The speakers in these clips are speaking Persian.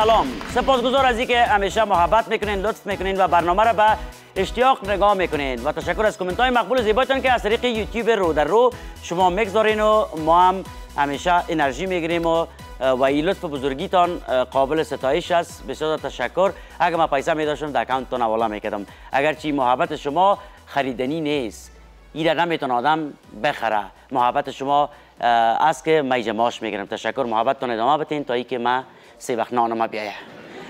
سلام. سپاسگزار از اینکه همیشه محبت می‌کنین لطف می‌کنین و برنامه را به اشتیاق نگاه می‌کنین. و تشکر از کامنت های مقبول زیباتون که از طریق یوتیوب رو در رو شما می‌گذارین و ما هم همیشه انرژی می‌گیریم و و این لطف بزرگیتان قابل ستایش است. بسیار تشکر. اگر ما پیسه می داشتم در اکانتتون حواله می‌کردم. اگر چی محبت شما خریدنی نیست. این را نمیتون آدم بخره. محبت شما است که میجماش می‌گیرم. تشکر. محبتتون ادامه بتین تا ای که ما سه وقت نانما بیایه.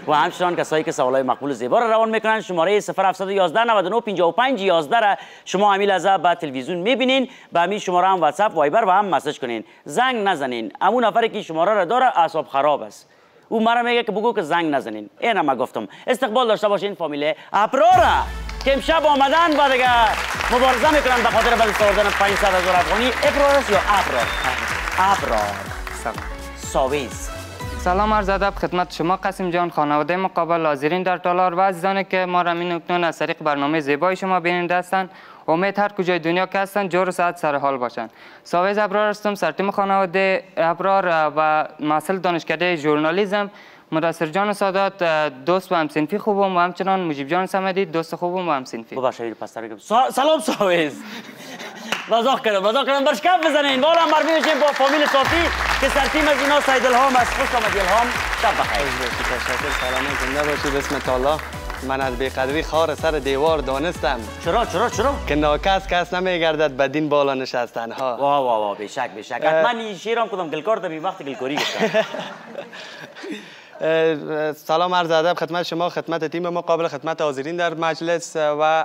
و همچنان کسایی که سوالای مقبول زیبا را روان می‌کنن شماره 0711 99 55 11 را شما همین لحظه به تلویزیون می‌بینین. به همین شماره هم واتساپ وایبر و هم مسج کنین. زنگ نزنین. امون نفری که شماره را داره اعصاب خراب است. او مرا میگه که بگو که زنگ نزنین. این ما گفتم. استقبال داشته باشین فامیله اپرارا. که امشب آمدن و دیگه مبارزه می‌کنن به خاطر به دست آوردن 500 هزار افغانی. ابرار یا ابرار؟ ابرار. ساویز سلام عرض ادب خدمت شما. قسم جان خانواده مقابل حاضرین در تالار و عزیزانی که ما را می اکنون از طریق برنامه زیبای شما بیننده هستند. امید هر کجای دنیا که هستند جور و صحت سر حال باشند. ساویز ابرار هستم سرتیم خانواده ابرار و محصل دانشکده ژورنالیسم مدثر جان سادات دوست و همسنفی خوبم و همچنان مجیب جان سمدی دوست خوبم و همسنفی ببخشید پس سلام ساویز. مزاق کردم. مزاق کردم. برش کف بزنین. والا مرمی میشیم با فامیل صافی که سر تیم از اینا سید الهام است. خوش آمدی الهام شب بخیر. تشکر. سلام. زنده باشی بسم الله. من از بیقدری خار سر دیوار دانستم. چرا؟ چرا؟ چرا؟ که ناکس کس نمیگردد. به دین بالا نشستن ها وا وا. وا بیشک بیشک حتما این شیرم کدام گلکار در وقت گلکاری گفتم. سلام عرض ادب خدمت شما خدمت تیم مقابل خدمت حاضرین در مجلس و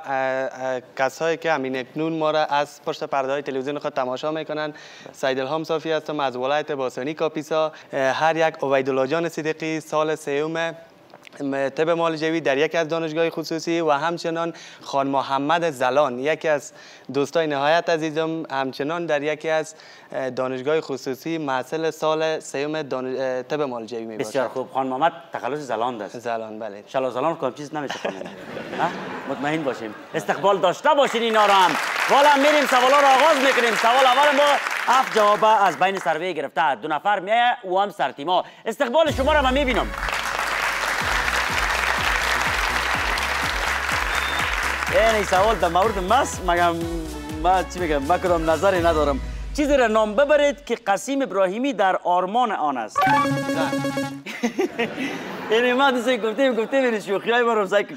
کسایی که همین اکنون ما را از پشت پرده های تلویزیون خود تماشا می‌کنن. سید الهام صافی هستم از ولایت باسانی کاپیسا. هر یک عبیدالله جان صدیقی سال سیوم طب مالجوی در یکی از دانشگاه خصوصی و همچنان خان محمد زلان یکی از دوستای نهایت عزیزم همچنان در یکی از دانشگاه خصوصی محصل سال سیوم دان... طب مالجوی می بسیار خوب. خان محمد تخلص زلان داشت. زلان بله. شلا زلان کم چیز نمیشه مطمئن باشیم استقبال داشته باشین اینا رو هم والا میریم سوالا رو آغاز می‌کنیم. سوال اول ما هفت جواب از بین سروی گرفته. دو نفر میایه و هم سرتیما. استقبال شما رو من می‌بینم. این سوال در مورد مس مگم ما چی میگم ما کدام نظری ندارم چیزی را نام ببرید که قسیم ابراهیمی در آرمان آن است یعنی ما دیسه گفتیم گفتیم این شوخی های ما رو سعی که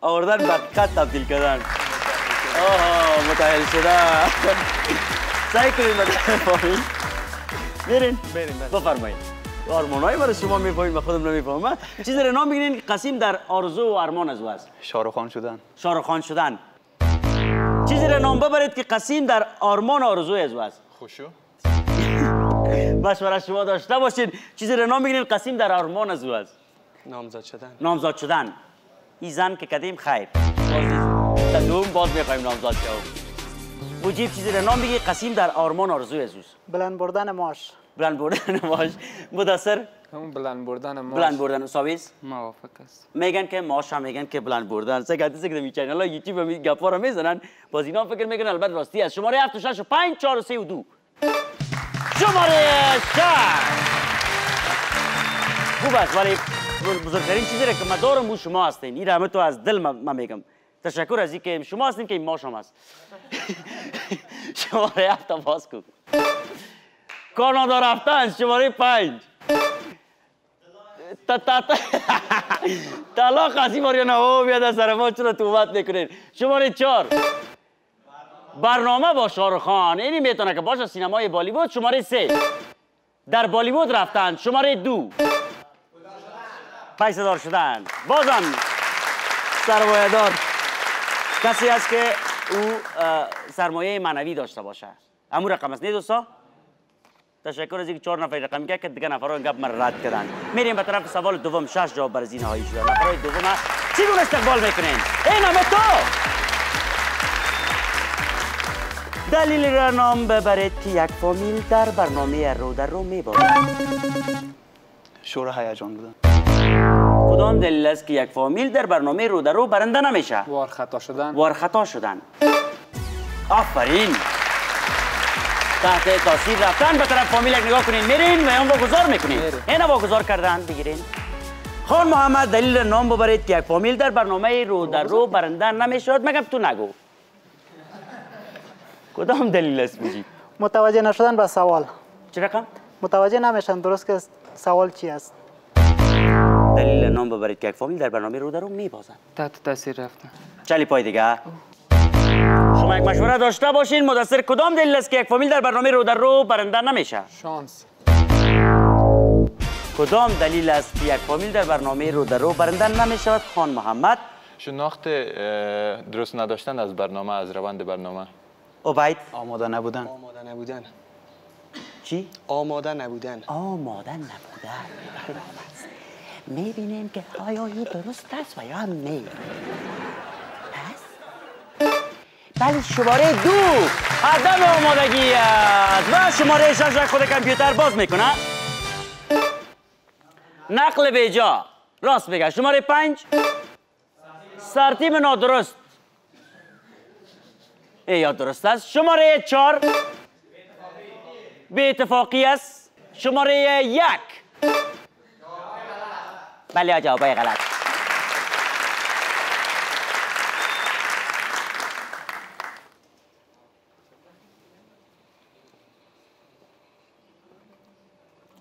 آوردن به حقیقت تبدیل کردن آها متحل شده سعی کنید برین برین بفرمایید آرمان برای شما می‌فهمید و خودم نمی‌فهمم چیزی رو نام بگیرین قسیم در آرزو و ارمان از واسه. شاروخان شدن. شاروخان شدن. چیزی رو نام ببرید که قسیم در آرمان آرزو از واسه. خوشو؟ مشوره شما داشته باشید چیزی رو نام بگیرین قسیم در آرمان از واسه. نامزاد شدن. نامزاد شدن. این زن که کدیم خیر. دوم باز می‌خوایم نامزاد شد مجیب چیزی رو نام بگی قسیم در آرمان آرزو از بلند بردن ماش. بلند بردن ماش. مدثر؟ همون بلند بردن ماش. بلند بردن. ساویز؟ موافق است. میگن که ماش هم میگن که بلند بردن. سه گاتی سه می چنل ها یوتیوب می گپا رو می‌زنن. باز اینا فکر می‌کنن البته راستی است. شماره 7 6 5 4 3 و 2 شماره 6 خوب است. ولی بزرگترین چیزی که ما دارم او شما هستین. این همه تو از دل ما میگم. تشکر از اینکه شما هستین که این ماش هم هست. شماره 7 باز کن. کانادا رفتن شماره پنج. طلاق قسیم آریانا او بیاد از سر ما چرا توبت می‌کنین شماره چهار. برنامه با شارخان اینی می‌تونه که باشه سینمای بالیوود. شماره سه. در بالیوود رفتن. شماره دو. پیسه دار شدن. بازم سرمایه دار کسی است که او سرمایه معنوی داشته باشه. امو رقم است. نه دوستا؟ تشکر از اینکه چهار نفر رقم کرد. که دیگه نفرها گپ من رد کردن. میریم به طرف سوال دوم. شش جواب بر زین هایی شده نفرهای دوم چی گونه استقبال می‌کنین؟ این همه تو! دلیل را نام ببرید که یک فامیل در برنامه رو در رو میبارد. شور هیجان بودن. کدام دلیل است که یک فامیل در برنامه رو در رو برنده نمیشه؟ وار خطا شدن. وار خطا شدن. آفرین! تحت تاثیر رفتن به طرف فامیل نگاه کنین. میرین و اون واگذار می‌کنین. این واگذار کردن. بگیرین. خان محمد دلیل نام ببرید که یک فامیل در برنامه رو در رو برنده نمی‌شد مگم تو نگو. کدام دلیل است بجید متوجه نشدن به سوال. چه رقم؟ متوجه نمیشن درست که سوال چی است. دلیل نام ببرید که یک فامیل در برنامه رو در رو میبازند تحت تاثیر رفتن. چلی پای دیگه. شما یک مشوره داشته باشین. مدثر کدام دلیل است که یک فامیل در برنامه رو در رو برنده نمیشه؟ شانس. کدام دلیل است که یک فامیل در برنامه رو در رو برنده نمی‌شود خان محمد. شناخت درست نداشتن از برنامه از روند برنامه. عبید آماده نبودن. آماده نبودن. چی؟ آماده نبودن. آماده نبودن. می‌بینیم که آیا این درست است و یا نه. بله شماره دو. عدم آمادگی است و شماره شش را خود کامپیوتر باز می‌کنه. نقل بیجا. راست بگه شماره پنج. سرتیب نادرست. ای یا درست است. شماره چهار. به اتفاقی است. شماره یک. بله جوابای غلط.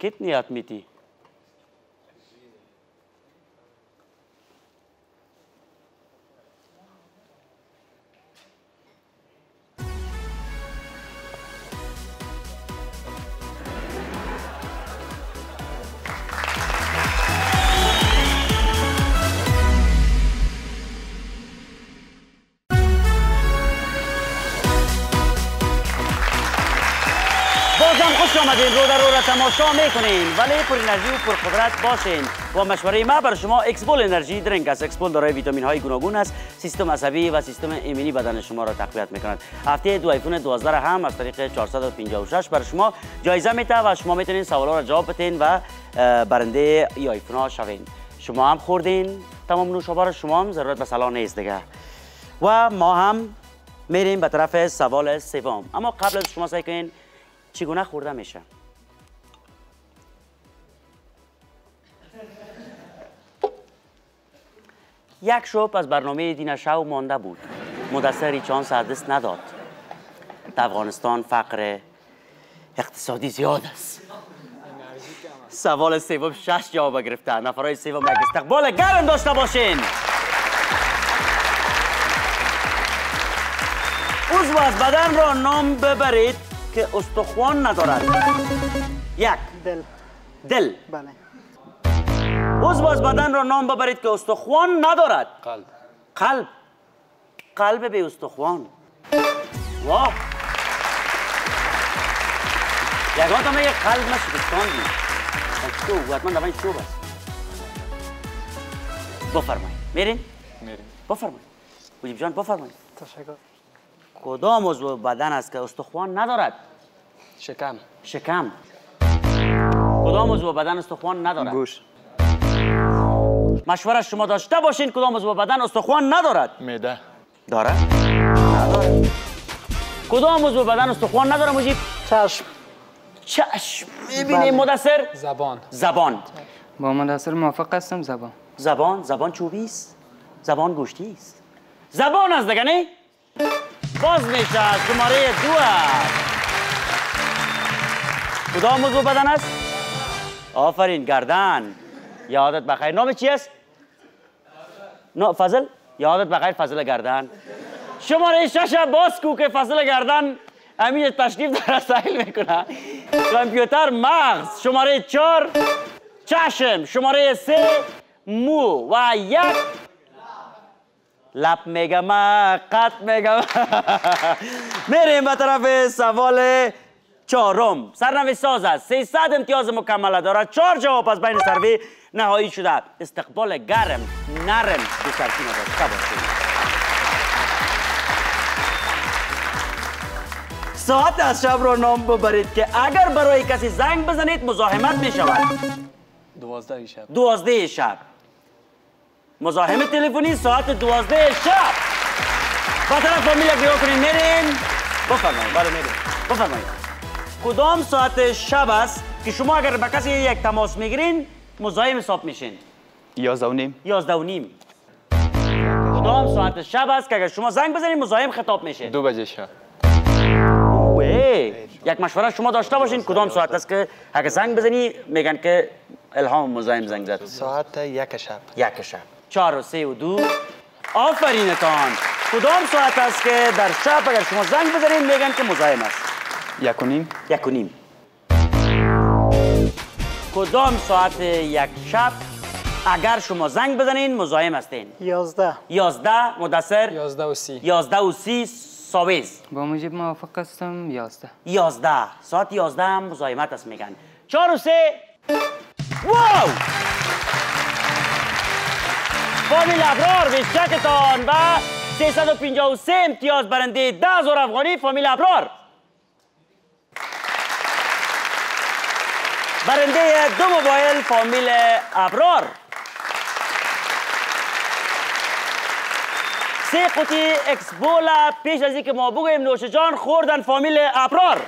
कितनी आदमी थी آمدین رو در رو را تماشا می‌کنین ولی پر انرژی و پر قدرت باشین. با مشوره ما بر شما اکسبول energy drink است. اکسبول دارای ویتامین های گوناگون است. سیستم عصبی و سیستم ایمنی بدن شما را تقویت می‌کند. هفته دو آیفون 12 را هم از طریق 456 بر شما جایزه میده و شما می‌تونین سوالا را جواب بدین و برنده ای آیفون ها شوین. شما هم خوردین. تمام نوشابه را شما هم. ضرورت به سلا نیست دیگه. و ما هم میریم به طرف سوال سوم. اما قبل از شما سعی کنین چگونه خورده میشه؟ یک شب از برنامه دین شو مانده بود. مدثر چانس از نداد. در افغانستان فقر اقتصادی زیاد است. سوال سوم شش جواب گرفته. نفرای سوم یک استقبال گرم داشته باشین. عضو از بدن را نام ببرید. که استخوان ندارد. یک. دل. دل. بله. عضو از بدن را نام ببرید که استخوان ندارد. قلب. قلب. قلب به استخوان. واه یگان تا یک قلب ما شکستان بود تو حتما دوانی شو بست بفرمایید. میرین میریم. بفرمایید. مجیب جان بفرمایید. تشکر. کدام عضو بدن است که استخوان ندارد؟ شکم. شکم. کدام عضو بدن استخوان ندارد؟ گوش. مشوره شما داشته باشین کدام عضو بدن استخوان ندارد؟ میده. دارد. ندارد. کدام عضو بدن استخوان نداره مجیب؟ چشم. چشم. می‌بینیم مدثر؟ زبان. زبان. با مدثر موافق هستم زبان. زبان؟ زبان چوبی است؟ زبان گوشتی است؟ زبان است دیگه نه باز میشه شماره دو است کدام عضو بدن است آفرین گردن یادت بخیر نام چی است نه فضل یادت بخیر فضل گردن شماره شش باز کو که فضل گردن امین تشریف داره سهیل می‌کنه کامپیوتر مغز شماره چهار چشم شماره سه مو و یک لب میگم قط میگم. میریم به طرف سوال چهارم. سرنوشت ساز است. 300 امتیاز مکمله دارد. چهار جواب از بین سروی نهایی شده. استقبال گرم نرم داشته باشید ساعت از شب را نام ببرید که اگر برای کسی زنگ بزنید مزاحمت می شود دوازده شب. دوازده شب. مزاحم تلفنی ساعت دوازده شب. با طرف فامیل یک نگاه کنیم میریم. بفرمایید. بله میریم. بفرمایید. کدام ساعت شب است که شما اگر به کسی یک تماس می‌گیرین مزاحم حساب میشین؟ یازده و نیم. یازده و نیم. کدام ساعت شب است که اگر شما زنگ بزنید مزاحم خطاب میشه؟ دو بجه شب. یک مشوره شما داشته باشین. کدام ساعت است که اگر زنگ بزنی میگن که الهام مزاحم زنگ زد. ساعت یک شب. یک شب. چهار و سه و دو. آفرینتان. کدام ساعت است که در شب اگر شما زنگ بزنید میگن که مزاحم است. یک و نیم یک و نیم کدام ساعت یک شب اگر شما زنگ بزنین مزاحم هستین؟ یازده. یازده. مدثر؟ یازده و سی. یازده و سی. ساویز. با موجب موافق هستم یازده. یازده. ساعت یازده هم مزاحمت است میگن. چهار و سه. واو! فامیل ابرار به چکتان و 353 امتیاز برنده 10000 افغانی فامیل ابرار. برنده دو موبایل فامیل ابرار. سه قوطی اکس بولا پیش از اینکه ما بگوییم نوش جان خوردن فامیل ابرار.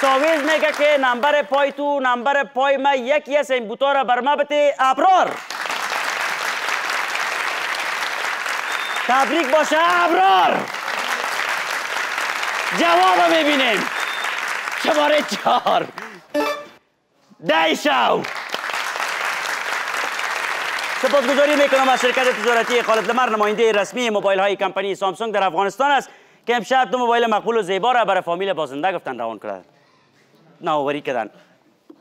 ساویز میگه که نمبر پای تو نمبر پای ما یکی است این بوتا را بر ما بده. ابرار. تبریک باشه. ابرار. جواب می‌بینیم. شماره چهار. شو سپاسگزاری می‌کنم از شرکت تجارتی خالد لمر نماینده رسمی موبایل های کمپانی سامسونگ در افغانستان است که امشب دو موبایل مقبول و زیبا را برای فامیل بازنده گفتن روان کردن نوآوری کردن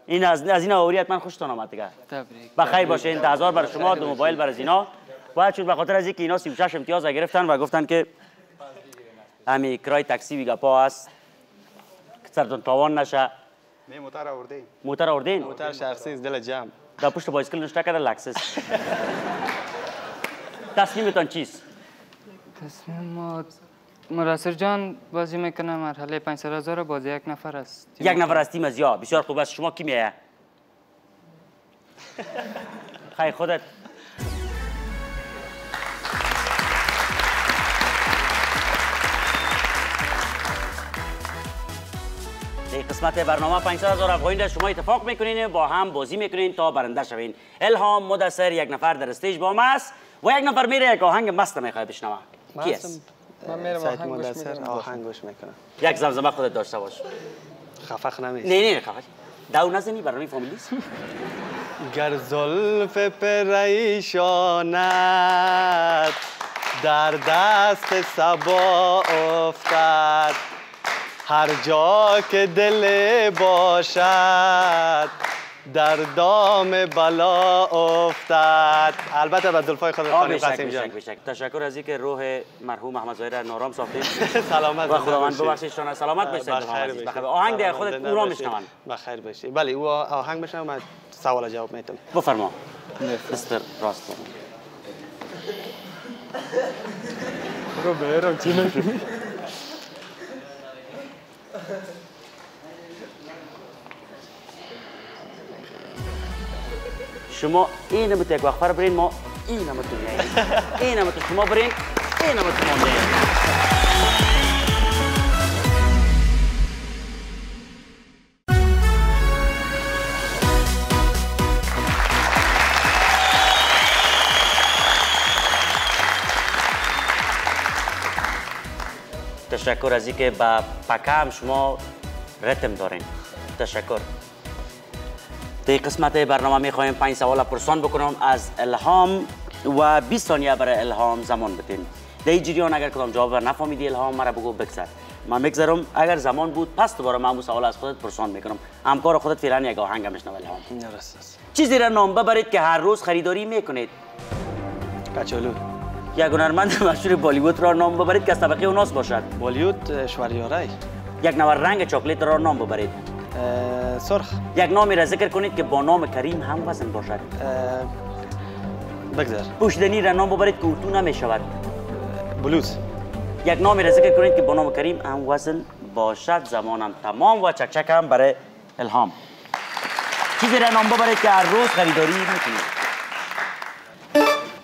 این از از این نوآوری حتما خوشتون آمد دیگه. تبریک. بخیر باشین ده هزار برای شما دو موبایل برای زینا. و چون به خاطر از اینکه اینا 36 امتیاز گرفتن و گفتن که همین کرای تاکسی ویگا پا است که سرتون تاوان نشه. نه موتر آورده موتر آوردین موتر شخصی دل جمع. در پشت بایسکل نشته کرده لکسس. تصمیمتان چیست؟ تصمیم ما مراسر جان بازی می‌کنه مرحله 500 هزار بازی یک نفر است. یک نفر از تیم از یا بسیار خوب. است شما کی میه خیلی خودت. در قسمت برنامه 500 هزار افغانی شما اتفاق می‌کنین. با هم بازی می‌کنین تا برنده شوین. الهام مدثر یک نفر در استیج با ما است و یک نفر میره یک آهنگ مست می‌خواد بشنوه. کی است من میرم آهنگ گوش میدم آهنگ گوش می‌کنم. یک زمزمه خودت داشته باش. خفخ نمیشه نه نه خفه. دو نزنی برنامه فامیلیست. گر زلف پریشانت در دست سبا افتد هر جا که دل باشد در دام بلا افتد. البته به زلفای خود خانم قاسم جان. تشکر از اینکه روح مرحوم محمد ظاهر نارام ساختید. سلامت و خداوند باشید. ببخشید شما سلامت باشید بخیر. باشید. آهنگ سلامت خودت او را باشید. میشنون بخیر باشی بله او آهنگ بشنم من سوال جواب می‌تونم بفرما. دست راست فرما. شما این هم یک وقت برین ما این میاییم این هم تو شما برین این هم تو ما تشکر از اینکه با پکم شما رتم دارین. تشکر. در قسمت برنامه می‌خوایم پنج سوال پرسان بکنم. از الهام و 20 ثانیه برای الهام زمان بتین. در این جریان اگر کدام جواب نفهمیدی الهام مرا بگو بگذر. من میگذرم اگر زمان بود پس دوباره من اون سوال از خودت پرسان می‌کنم. همکار خودت فعلا یک آهنگ میشنم الهام. درست است چیزی را نام ببرید که هر روز خریداری می‌کنید. کچولو یک هنرمند مشهور بالیوود را نام ببرید که از طبقه اوناس باشد. بالیوود اشوریا رای یک نوع رنگ چاکلیت را نام ببرید. سرخ. یک نامی را ذکر کنید که با نام کریم هم وزن باشد. اه، بگذر پوشدنی را نام ببرید که اتو نمی شود. بلوز. یک نامی را ذکر کنید که با نام کریم هم وزن باشد. زمانم تمام و چکچک هم برای الهام. چیزی را نام ببرید که هر روز خریداری می‌کنید.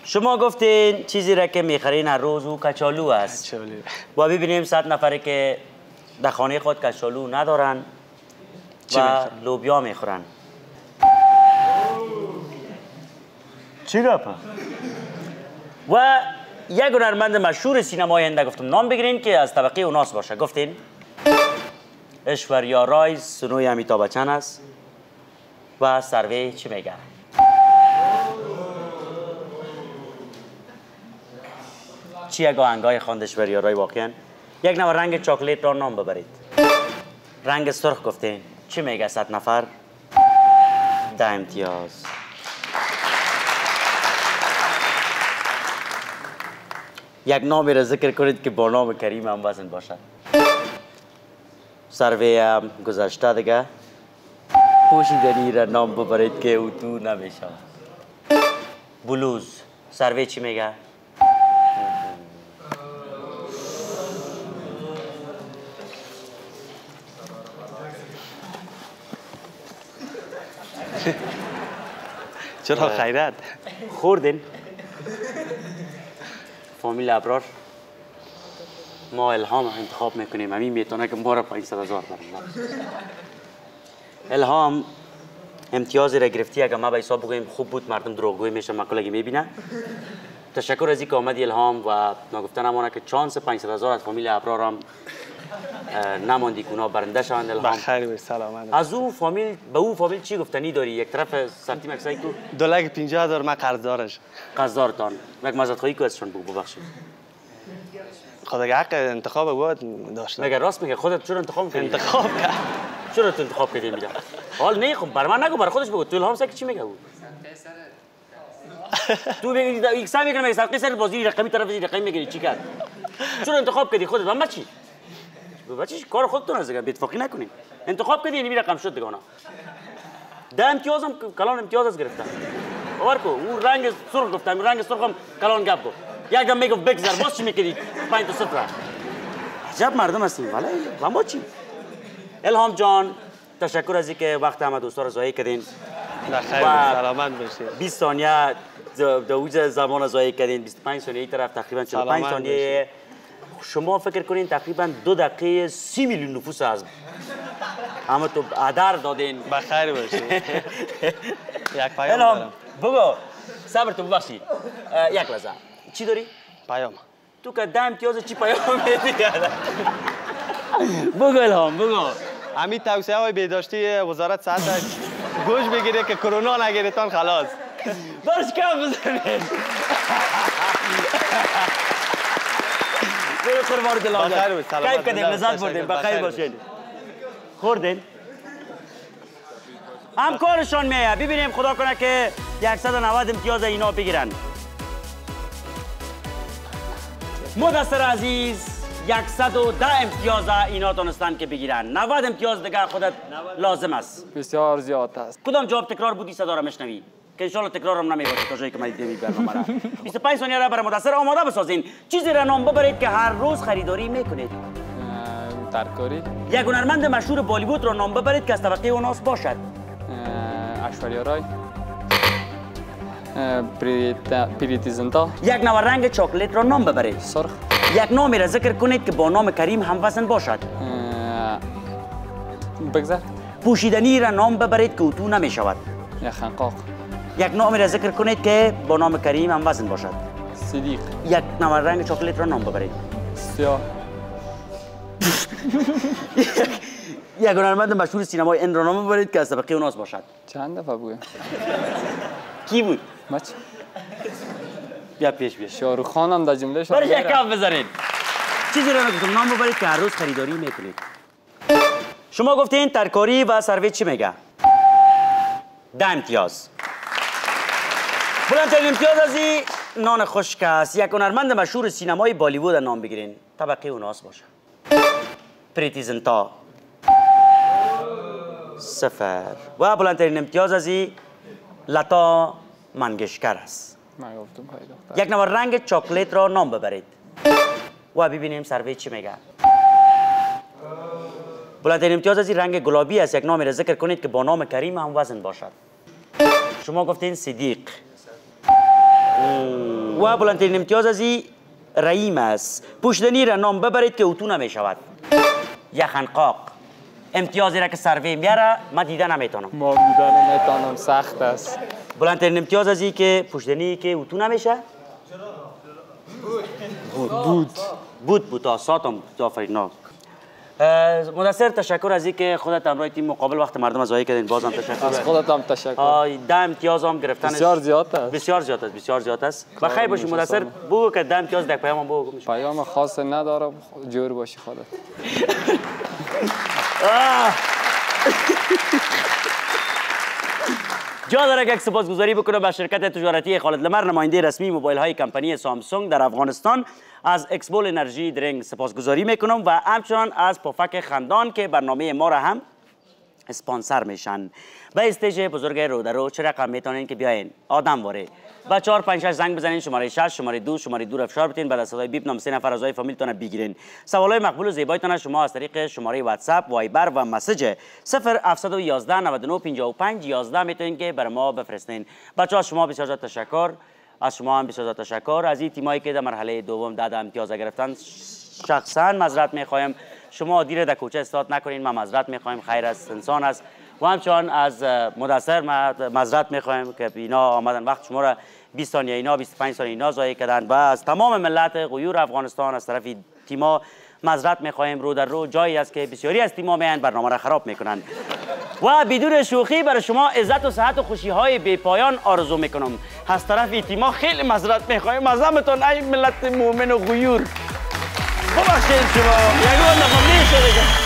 شما گفتین چیزی را که می‌خرین هر روز او کچالو است. و ببینیم صد نفره که در خانه خود کچالو ندارن. و؟ لوبیا می‌خورن. چی گپه؟ و یک هنرمند مشهور سینمای هنده گفتم نام بگیرین که از طبقه اوناس باشه. گفتین؟ اشوریا رای سنوی امیتاب بچن است. و سروی چی میگه؟ چی یک آهنگای خواند اشوریا رای واقعا؟ یک نوع رنگ چاکلیت را نام ببرید. رنگ سرخ گفتین. چی میگه صد نفر؟ ده امتیاز. یک نامی را ذکر کنید که با نام کریم هم وزن باشد. سروی گذشته دیگه. پوشیدنی را نام ببرید که او تو نمیشه بلوز. سروی چی میگه؟ چرا خیرت؟ خوردین؟ فامیل ابرار. ما الهام انتخاب می‌کنیم. همین می‌تونه که ما را 500 هزار برم الهام امتیازی را گرفتی. اگر ما به حساب بگوییم خوب بود مردم دروغگوی میشه مکلگی می‌بینه تشکر از اینکه آمدی الهام و نگفتن همانه که چانس 500 هزار از فامیل ابرار هم اه، نماندی که اونا برنده شوند. الهام. بخیر و سلامت از او فامیل به او فامیل چی گفتنی داری؟ یک طرف سرتی مکسایی کو دو لک 50 هزار من قرضدارش. قصدارتان یک مزد خواهی که ازشان بگو ببخشید. خدا حق انتخاب بود داشتم. مگر راست میگه؟ خودت چرا انتخاب کردی؟ انتخاب کرد چرا تو انتخاب کردی میگم حال نه خب بر من نگو بر خودش بگو. تو الهام سکی چی میگه تو بگی یک سال میگم یک سال بازی رقمی طرف رقمی می‌گیری چی کرد چرا انتخاب کردی خودت؟ من چی؟ بچه کار خودتون از دیگه بیتفاقی نکنین انتخاب کردی یعنی رقم شد دیگه ده امتیاز هم کلان امتیاز از گرفتن باور کو او رنگ سرخ گفتم رنگ سرخ هم کلان گپ گفت. یک دم می‌گفت بگذر باز چی می‌کردی؟ پنج تا صفر عجب مردم هستیم ولی و ما چی الهام جان تشکر از اینکه وقت همه دوستا رو ضایع کردین. سلامت باشید 20 ثانیه دوز زمان رو ضایع کردین. 25 ثانیه این طرف تقریبا 45 سلامت ثانیه. شما فکر کنین تقریبا دو دقیقه سی میلیون نفوس از همه تو هدر دادین. بخیر باشید یک پیام دارم. بگو صبر تو ببخشید اه، یک لحظه. چی داری؟ پیام. تو که ده امتیاز چی پیام میدی؟ بگو الهام بگو. همین توصیه های بهداشتی وزارت صحت. گوش بگیره که کرونا نگیرتان خلاص برش کم بزنید برو قربان دل بخیر آقا. و سلامت. کیف کردیم لذت. بردیم بخیر باشید. خوردین همکارشان میه ببینیم خدا کنه که 190 امتیاز اینا بگیرن مدثر عزیز 110 امتیاز اینا تونستن که بگیرن. 90 امتیاز دیگر خودت لازم است. بسیار زیاد است. کدام جواب تکرار بودی صدا را میشنوی که انشالله تکرار هم نمی‌باشه تا جایی که من دیدم برنامه را. 25 ثانیه را برای مدثر آماده بسازین. چیزی را نام ببرید که هر روز خریداری می‌کنید. ترکاری. یک هنرمند مشهور بالیوود را نام ببرید که از طبقه اوناس باشد. اشوریا رای اه، پریتا- پریتی زنتا یک نوع رنگ چاکلیت را نام ببرید. سرخ. یک نامی را ذکر کنید که با نام کریم هم وزن باشد. بگذر پوشیدنی را نام ببرید که اتو نمی شود یا خنقاق. یک نامی را ذکر کنید که با نام کریم هم وزن باشد. صدیق. یک نوع رنگ چاکلیت را نام ببرید. سیاه. یک هنرمند مشهور سینمای این را نام ببرید که از طبقه اوناس باشد. چند دفعه بگویم کی بود؟ مچ. بیا پیش بیا. شاروخ خان هم در جمله شما برای یک. کف بزنید چیزی را گفتم نام ببرید که هر روز خریداری می‌کنید. شما گفتین ترکاری و سرویت چی میگه؟ ده امتیاز. بلندترین امتیاز از این نان خشک است. یک هنرمند مشهور سینمای بالیوود را نام بگیرین. طبقه اوناس باشه. پریتی زنتا صفر. و بلندترین امتیاز از این لتا منگشکر است. من گفتم دختر. یک نوع رنگ چاکلیت را نام ببرید. و ببینیم سروی چی میگه. بلندترین امتیاز از این رنگ گلابی است. یک نامی را ذکر کنید که با نام کریم هم وزن باشد. شما گفتین صدیق. و بلندترین امتیاز از این رحیم است. پوشدنی را نام ببرید که اتو نمی شود یا خنقاق امتیازی را که سروی میاره من دیده نمی‌تونم. ما دیدن نمیتانم سخت است. بلندترین امتیاز از این که پشتنی که اتو نمیشه؟ بود. بود. بود بود. ساتم آفرین. ها. اه، مدثر تشکر از اینکه خودت همراه تیم مقابل وقت مردم از کردین. بازم تشکر. از خودت هم تشکر. ده امتیاز هم گرفتن بسیار زیاد است. بسیار زیاد است بسیار زیاد است. بخیر باشی میشه مدثر. بگو که ده امتیاز در پیام هم بگو پیام خاص ندارم. جور باشی خودت. جا داره که سپاسگزاری بکنم به شرکت تجارتی خالد لمر نماینده رسمی موبایل های کمپانی سامسونگ در افغانستان. از اکسبول energy drink سپاسگزاری می‌کنم و همچنان از پفک خندان که برنامه ما را هم اسپانسر میشن. به stage بزرگ رو در رو چه رقم می‌تونین که بیاین؟ آدم واره. به چهار پنج شش زنگ بزنین. شماره 6 شماره دو شماره دو فشار بتین بعد از صدای بیپ نام سه نفر از فامیلتون بگیرین. سوالای مقبول و زیبایتان شما از طریق شماره واتساپ وایبر و مسج 0711 99 55 11 می‌تونین که بر ما بفرستین. بچه‌ها شما بسیار تشکر. از شما هم بسیار تشکر. از این تیمایی که در مرحله دوم ده امتیاز گرفتن شخصا معذرت می‌خوایم. شما دیر در کوچه استاد نکنین. ما معذرت می‌خوایم. خیر است انسان است. و همچنان از مدثر معذرت می‌خوایم که اینا آمدن. وقت شما را 20 ثانیه اینا 25 ثانیه اینا ضایع کردن و از تمام ملت غیور افغانستان از طرف تیما معذرت می‌خوایم رو در رو. جایی است که بسیاری از تیما میان برنامه را خراب می‌کنند. و بدون شوخی برای شما عزت و صحت و خوشی های بی پایان آرزو می‌کنم. از طرف تیما خیلی معذرت می‌خوایم. عظمتون ای ملت مؤمن و غیور. ببخشید شما. یگان دفعه میشه دیگه